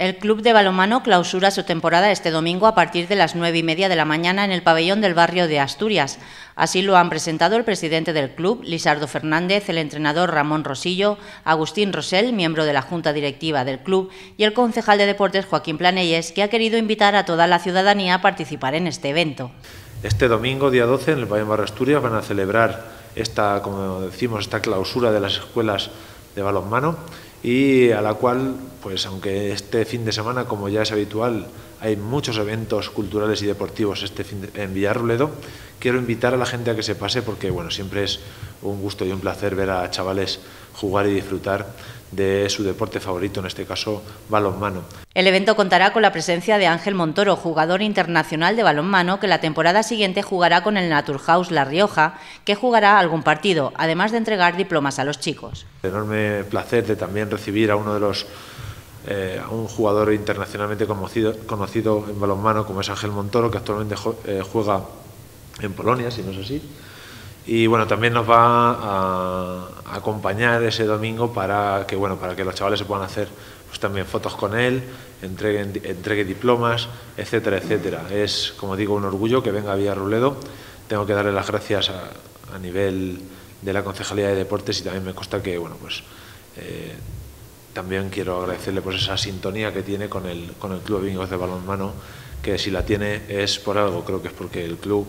El Club de Balonmano clausura su temporada este domingo a partir de las nueve y media de la mañana en el pabellón del barrio de Asturias. Así lo han presentado el presidente del club, Lisardo Fernández, el entrenador Ramón Rosillo, Agustín Rosell, miembro de la Junta Directiva del club, y el concejal de deportes Joaquín Planelles, que ha querido invitar a toda la ciudadanía a participar en este evento. Este domingo, día 12, en el pabellón Barrio Asturias van a celebrar esta, como decimos, esta clausura de las escuelas de balonmano y a la cual, pues aunque este fin de semana, como ya es habitual, hay muchos eventos culturales y deportivos este fin en Villarruledo, quiero invitar a la gente a que se pase porque bueno, siempre es un gusto y un placer ver a chavales jugar y disfrutar de su deporte favorito, en este caso balonmano. El evento contará con la presencia de Ángel Montoro, jugador internacional de balonmano, que la temporada siguiente jugará con el Naturhaus La Rioja, que jugará algún partido, además de entregar diplomas a los chicos. Enorme placer de también recibir a uno de los eh, a un jugador internacionalmente conocido, conocido en balonmano como es Ángel Montoro, que actualmente eh, juega en Polonia, si no es así. Y bueno, también nos va a, acompañar ese domingo para que, bueno, para que los chavales se puedan hacer pues, también fotos con él, entregue diplomas, etcétera, etcétera. Es, como digo, un orgullo que venga a Villarruledo. Tengo que darle las gracias a, a nivel de la Concejalía de Deportes y también me consta que, bueno, pues... Eh, también quiero agradecerle pues esa sintonía que tiene con el, con el Club Bingos de Balonmano, que si la tiene es por algo, creo que es porque el club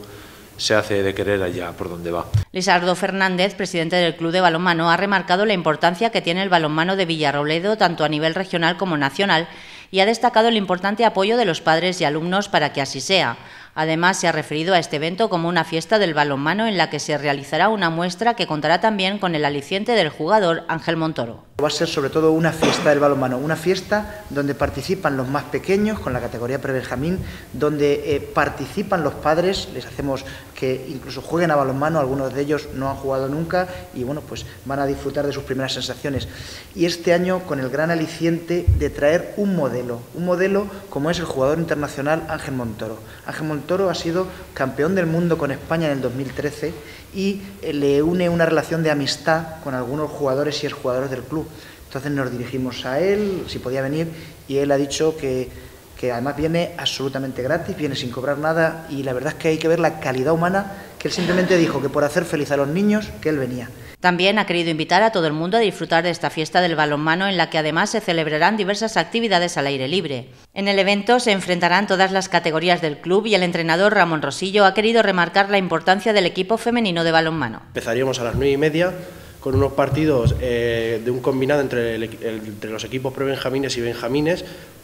se hace de querer allá por donde va. Lisardo Fernández, presidente del Club de Balonmano, ha remarcado la importancia que tiene el balonmano de Villarroledo tanto a nivel regional como nacional y ha destacado el importante apoyo de los padres y alumnos para que así sea. Además, se ha referido a este evento como una fiesta del balonmano en la que se realizará una muestra que contará también con el aliciente del jugador Ángel Montoro. Va a ser sobre todo una fiesta del balonmano, una fiesta donde participan los más pequeños con la categoría pre-benjamín, donde eh, participan los padres, les hacemos que incluso jueguen a balonmano, algunos de ellos no han jugado nunca y bueno, pues van a disfrutar de sus primeras sensaciones. Y este año con el gran aliciente de traer un modelo, un modelo como es el jugador internacional Ángel Montoro. Ángel Montoro ha sido campeón del mundo con España en el 2013 y eh, le une una relación de amistad con algunos jugadores y exjugadores del club. Entonces nos dirigimos a él, si podía venir, y él ha dicho que, que además viene absolutamente gratis, viene sin cobrar nada, y la verdad es que hay que ver la calidad humana, que él simplemente dijo que por hacer feliz a los niños, que él venía. También ha querido invitar a todo el mundo a disfrutar de esta fiesta del balonmano en la que además se celebrarán diversas actividades al aire libre. En el evento se enfrentarán todas las categorías del club y el entrenador Ramón Rosillo ha querido remarcar la importancia del equipo femenino de balonmano. Empezaríamos a las nueve y media con unos partidos eh, de un combinado entre, los equipos pre-benjamines y benjamines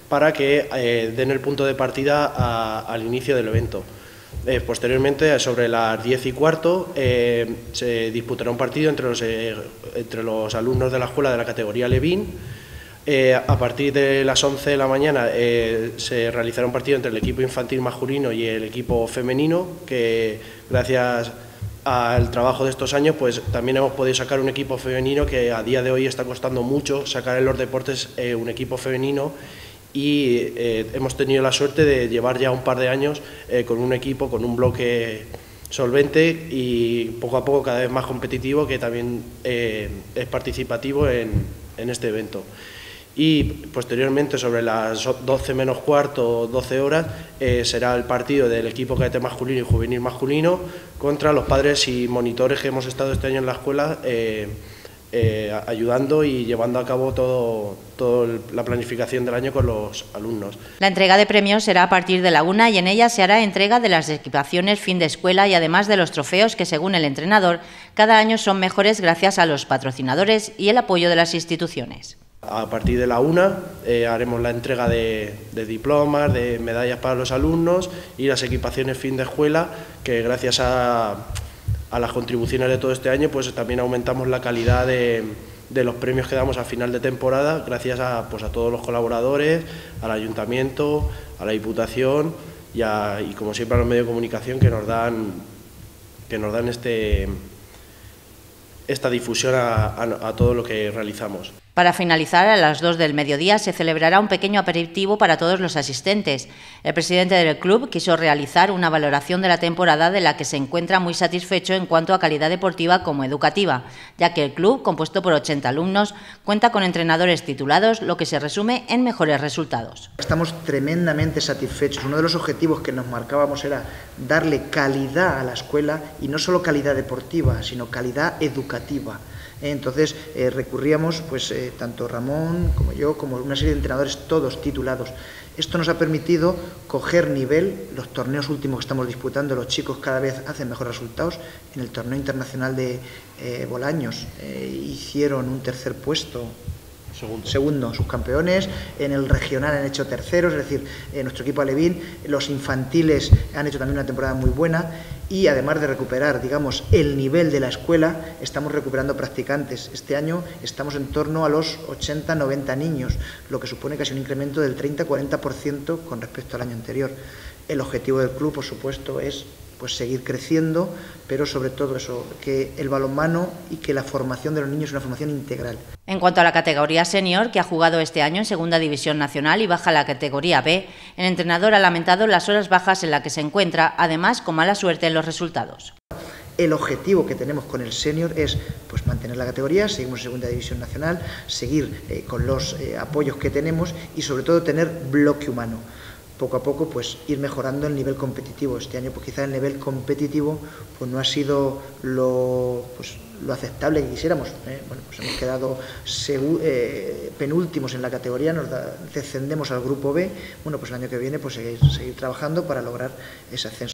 para que eh, den el punto de partida al inicio del evento. Eh, posteriormente, sobre las 10 y cuarto, se disputará un partido entre los, entre los alumnos de la escuela de la categoría Levín. a partir de las 11 de la mañana se realizará un partido entre el equipo infantil masculino y el equipo femenino, que gracias al trabajo de estos años, pues también hemos podido sacar un equipo femenino que a día de hoy está costando mucho sacar en los deportes eh, un equipo femenino y eh, hemos tenido la suerte de llevar ya un par de años eh, con un equipo, con un bloque solvente y poco a poco cada vez más competitivo que también es participativo en, en este evento. Y posteriormente sobre las 12 menos cuarto, 12 horas, eh, será el partido del equipo cadete masculino y juvenil masculino contra los padres y monitores que hemos estado este año en la escuela eh, ayudando y llevando a cabo toda todo la planificación del año con los alumnos. La entrega de premios será a partir de la una y en ella se hará entrega de las equipaciones fin de escuela y además de los trofeos que según el entrenador cada año son mejores gracias a los patrocinadores y el apoyo de las instituciones. A partir de la una eh, haremos la entrega de, diplomas, de medallas para los alumnos y las equipaciones fin de escuela, que gracias a, las contribuciones de todo este año, pues también aumentamos la calidad de, los premios que damos a final de temporada, gracias a, pues a todos los colaboradores, al ayuntamiento, a la diputación y, y como siempre a los medios de comunicación que nos dan, que nos dan este, esta difusión a todo lo que realizamos. Para finalizar, a las 2 del mediodía se celebrará un pequeño aperitivo para todos los asistentes. El presidente del club quiso realizar una valoración de la temporada de la que se encuentra muy satisfecho en cuanto a calidad deportiva como educativa, ya que el club, compuesto por 80 alumnos, cuenta con entrenadores titulados, lo que se resume en mejores resultados. Estamos tremendamente satisfechos. Uno de los objetivos que nos marcábamos era darle calidad a la escuela y no solo calidad deportiva, sino calidad educativa. Entonces eh, recurríamos, pues eh, tanto Ramón como yo, como una serie de entrenadores, todos titulados. Esto nos ha permitido coger nivel, los torneos últimos que estamos disputando, los chicos cada vez hacen mejores resultados. En el torneo internacional de eh, Bolaños hicieron un tercer puesto Segundo. Segundo. sus campeones. En el regional han hecho terceros, es decir, nuestro equipo alevín. Los infantiles han hecho también una temporada muy buena y además de recuperar, digamos, el nivel de la escuela, estamos recuperando practicantes. Este año estamos en torno a los 80-90 niños, lo que supone casi un incremento del 30-40% con respecto al año anterior. El objetivo del club, por supuesto, es pues seguir creciendo, pero sobre todo eso, que el balonmano y que la formación de los niños es una formación integral. En cuanto a la categoría senior, que ha jugado este año en Segunda División Nacional y baja a la categoría B, el entrenador ha lamentado las horas bajas en las que se encuentra, además con mala suerte en los resultados. El objetivo que tenemos con el senior es pues, mantener la categoría, seguimos en Segunda División Nacional, seguir eh, con los eh, apoyos que tenemos y sobre todo tener bloque humano poco a poco pues ir mejorando el nivel competitivo. Este año pues quizá el nivel competitivo pues no ha sido lo, pues, lo aceptable que quisiéramos. ¿eh? Bueno, pues hemos quedado eh, penúltimos en la categoría, nos descendemos al grupo B. Bueno, pues el año que viene pues seguir trabajando para lograr ese ascenso.